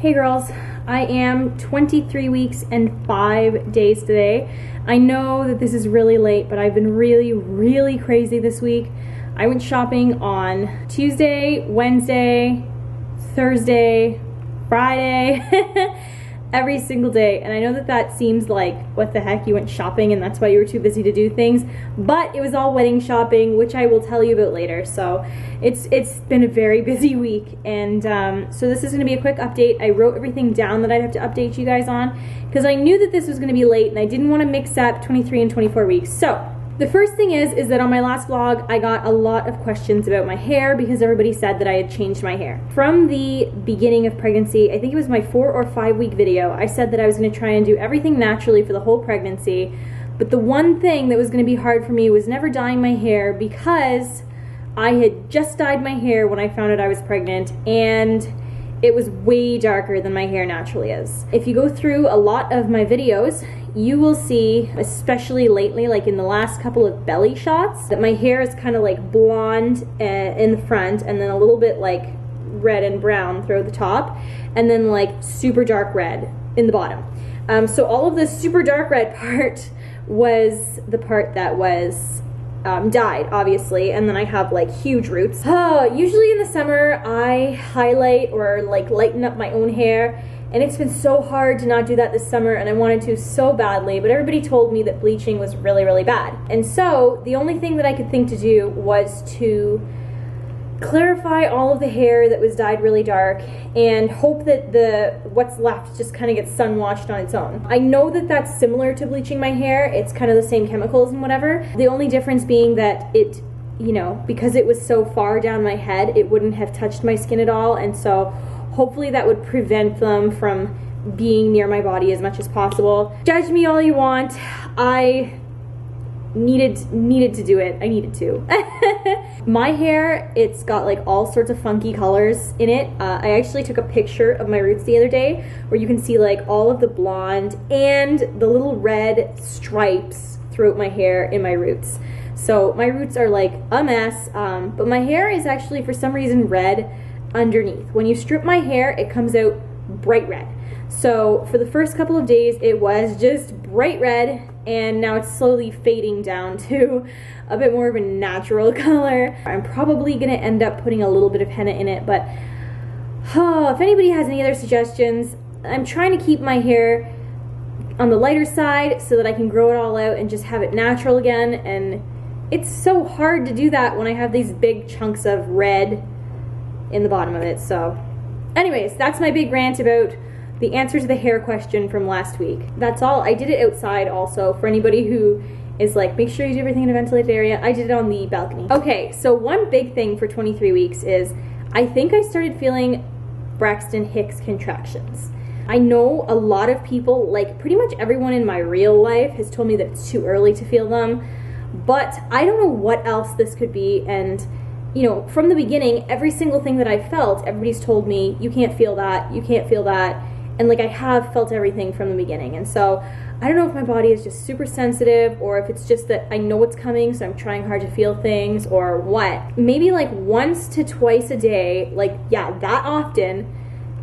Hey girls, I am 23 weeks and 5 days today. I know that this is really late, but I've been really, really crazy this week. I went shopping on Tuesday, Wednesday, Thursday, Friday. every single day. And I know that that seems like, what the heck, you went shopping and that's why you were too busy to do things. But it was all wedding shopping, which I will tell you about later. So it's it's been a very busy week. And um, so this is going to be a quick update. I wrote everything down that I'd have to update you guys on because I knew that this was going to be late and I didn't want to mix up 23 and 24 weeks. So the first thing is, is that on my last vlog, I got a lot of questions about my hair because everybody said that I had changed my hair. From the beginning of pregnancy, I think it was my four or five week video, I said that I was gonna try and do everything naturally for the whole pregnancy. But the one thing that was gonna be hard for me was never dyeing my hair because I had just dyed my hair when I found out I was pregnant and it was way darker than my hair naturally is. If you go through a lot of my videos, you will see, especially lately, like in the last couple of belly shots, that my hair is kind of like blonde uh, in the front and then a little bit like red and brown through the top, and then like super dark red in the bottom. Um, so all of this super dark red part was the part that was um, obviously, and then I have like huge roots. Uh, usually in the summer, I highlight or like lighten up my own hair and it's been so hard to not do that this summer and I wanted to so badly, but everybody told me that bleaching was really, really bad. And so the only thing that I could think to do was to clarify all of the hair that was dyed really dark and hope that the what's left just kind of gets sun washed on its own. I know that that's similar to bleaching my hair. It's kind of the same chemicals and whatever. The only difference being that it you know, because it was so far down my head, it wouldn't have touched my skin at all. And so hopefully that would prevent them from being near my body as much as possible. Judge me all you want. I needed needed to do it. I needed to. my hair, it's got like all sorts of funky colors in it. Uh, I actually took a picture of my roots the other day where you can see like all of the blonde and the little red stripes throughout my hair in my roots. So my roots are like a mess, um, but my hair is actually for some reason red underneath. When you strip my hair, it comes out bright red. So for the first couple of days, it was just bright red, and now it's slowly fading down to a bit more of a natural color. I'm probably gonna end up putting a little bit of henna in it, but oh, if anybody has any other suggestions, I'm trying to keep my hair on the lighter side so that I can grow it all out and just have it natural again. And it's so hard to do that when I have these big chunks of red in the bottom of it. So anyways, that's my big rant about the answer to the hair question from last week. That's all. I did it outside also for anybody who is like, make sure you do everything in a ventilated area. I did it on the balcony. Okay, so one big thing for 23 weeks is I think I started feeling Braxton Hicks contractions. I know a lot of people, like pretty much everyone in my real life has told me that it's too early to feel them, but I don't know what else this could be and you know, from the beginning, every single thing that I felt, everybody's told me, you can't feel that, you can't feel that. And like I have felt everything from the beginning. And so I don't know if my body is just super sensitive or if it's just that I know what's coming, so I'm trying hard to feel things or what. Maybe like once to twice a day, like, yeah, that often,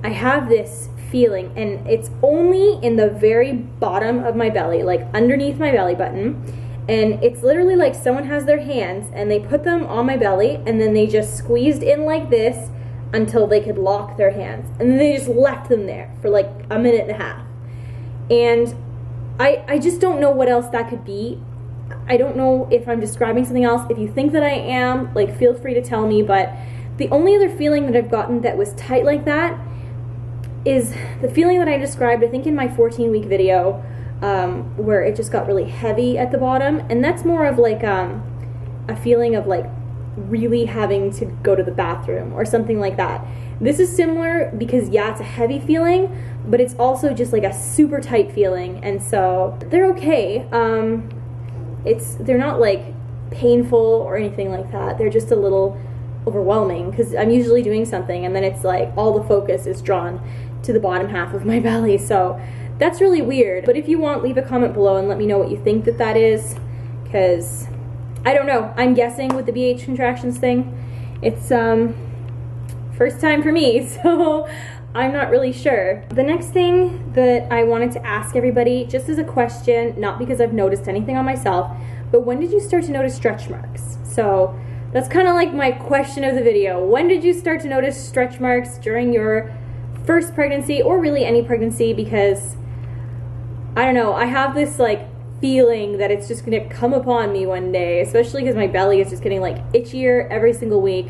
I have this feeling and it's only in the very bottom of my belly, like underneath my belly button and it's literally like someone has their hands and they put them on my belly and then they just squeezed in like this until they could lock their hands. And then they just left them there for like a minute and a half. And I, I just don't know what else that could be. I don't know if I'm describing something else. If you think that I am like feel free to tell me. But the only other feeling that I've gotten that was tight like that is the feeling that I described I think in my 14 week video um, where it just got really heavy at the bottom. And that's more of like um, a feeling of like really having to go to the bathroom or something like that. This is similar because, yeah, it's a heavy feeling, but it's also just like a super tight feeling. And so they're okay. Um, it's They're not like painful or anything like that. They're just a little overwhelming because I'm usually doing something and then it's like all the focus is drawn to the bottom half of my belly. So that's really weird. But if you want, leave a comment below and let me know what you think that that is. Because, I don't know. I'm guessing with the BH contractions thing. It's, um, first time for me. So, I'm not really sure. The next thing that I wanted to ask everybody, just as a question, not because I've noticed anything on myself, but when did you start to notice stretch marks? So that's kind of like my question of the video. When did you start to notice stretch marks during your first pregnancy or really any pregnancy? Because I don't know, I have this like feeling that it's just gonna come upon me one day, especially because my belly is just getting like itchier every single week.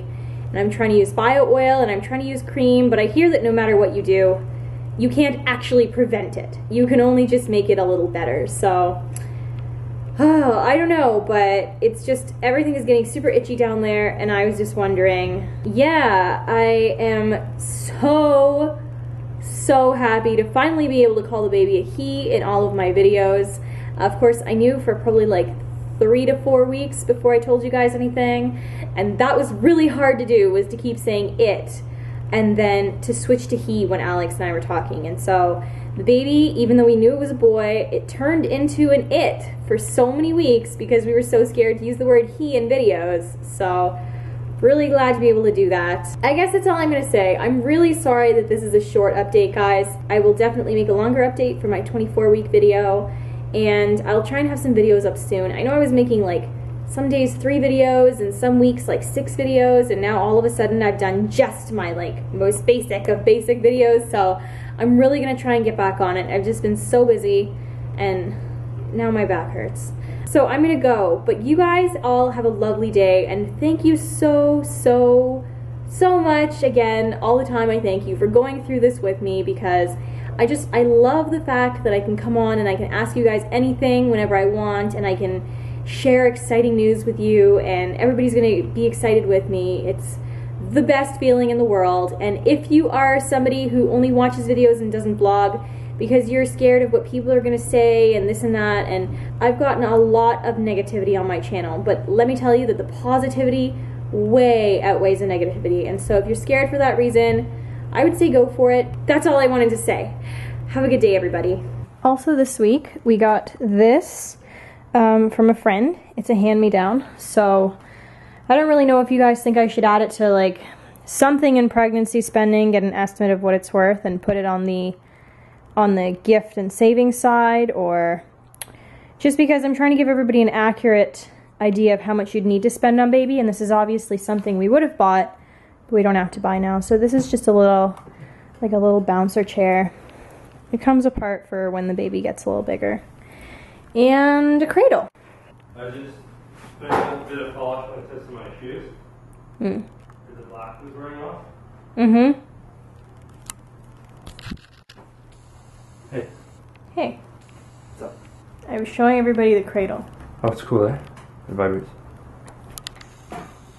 And I'm trying to use bio oil and I'm trying to use cream, but I hear that no matter what you do, you can't actually prevent it. You can only just make it a little better. So, oh, I don't know, but it's just everything is getting super itchy down there. And I was just wondering, yeah, I am so, so happy to finally be able to call the baby a he in all of my videos. Of course, I knew for probably like three to four weeks before I told you guys anything. And that was really hard to do, was to keep saying it and then to switch to he when Alex and I were talking. And so the baby, even though we knew it was a boy, it turned into an it for so many weeks because we were so scared to use the word he in videos. So really glad to be able to do that. I guess that's all I'm gonna say. I'm really sorry that this is a short update, guys. I will definitely make a longer update for my 24 week video and I'll try and have some videos up soon. I know I was making like some days three videos and some weeks like six videos and now all of a sudden I've done just my like most basic of basic videos so I'm really gonna try and get back on it. I've just been so busy and now my back hurts. So I'm gonna go, but you guys all have a lovely day and thank you so, so, so much again, all the time I thank you for going through this with me because I just, I love the fact that I can come on and I can ask you guys anything whenever I want and I can share exciting news with you and everybody's gonna be excited with me. It's the best feeling in the world. And if you are somebody who only watches videos and doesn't blog because you're scared of what people are gonna say and this and that, and I've gotten a lot of negativity on my channel, but let me tell you that the positivity way outweighs the negativity. And so if you're scared for that reason, I would say go for it. That's all I wanted to say. Have a good day, everybody. Also this week, we got this um, from a friend. It's a hand-me-down, so I don't really know if you guys think I should add it to like something in pregnancy spending, get an estimate of what it's worth, and put it on the on the gift and saving side, or just because I'm trying to give everybody an accurate idea of how much you'd need to spend on baby, and this is obviously something we would have bought we don't have to buy now. So this is just a little, like a little bouncer chair. It comes apart for when the baby gets a little bigger. And a cradle. I just spent a bit of polish on the tips of my shoes. Mm. The black was wearing off. Mm-hmm. Hey. Hey. What's up? I was showing everybody the cradle. Oh, it's cool, eh? It vibrates.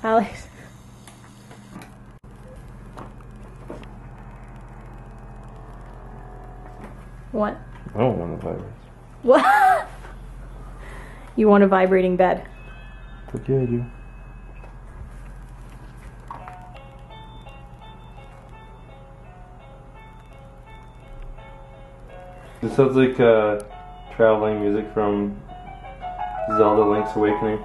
Alex. What? I don't want to vibrate. What? you want a vibrating bed? But yeah, I do. This sounds like uh, traveling music from Zelda Link's Awakening.